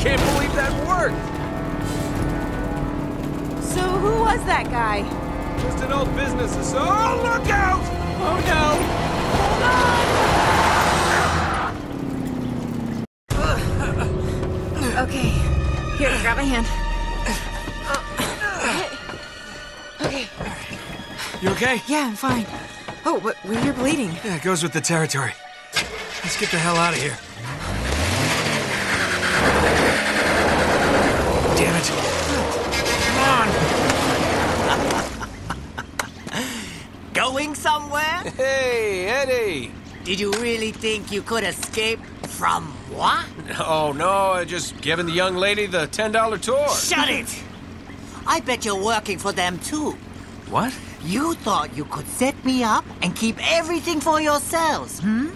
can't believe that worked! So who was that guy? Just an old business associate. Oh, look out! Oh no! Hold on! Okay. Here, grab my hand. Oh, okay. You okay? Yeah, I'm fine. Oh, but you're bleeding. Yeah, it goes with the territory. Let's get the hell out of here. Damn it. Come on. Going somewhere? Hey, Eddie. Did you really think you could escape from what? Oh, no, I just giving the young lady the $10 tour. Shut it! I bet you're working for them too. What? You thought you could set me up and keep everything for yourselves, hmm?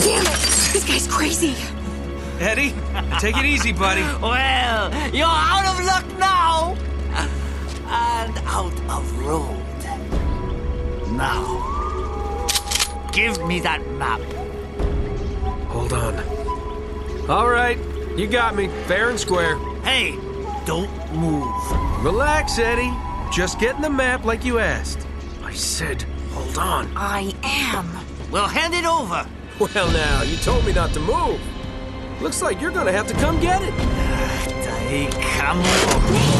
Damn it! This guy's crazy. Eddie, take it easy, buddy. Well, you're out of luck now! And out of road. Now, give me that map. Hold on. All right, you got me, fair and square. Hey, don't move. Relax, Eddie. Just getting the map like you asked. I said, hold on. I am. Well, hand it over. Well, now, you told me not to move. Looks like you're gonna have to come get it. Come on.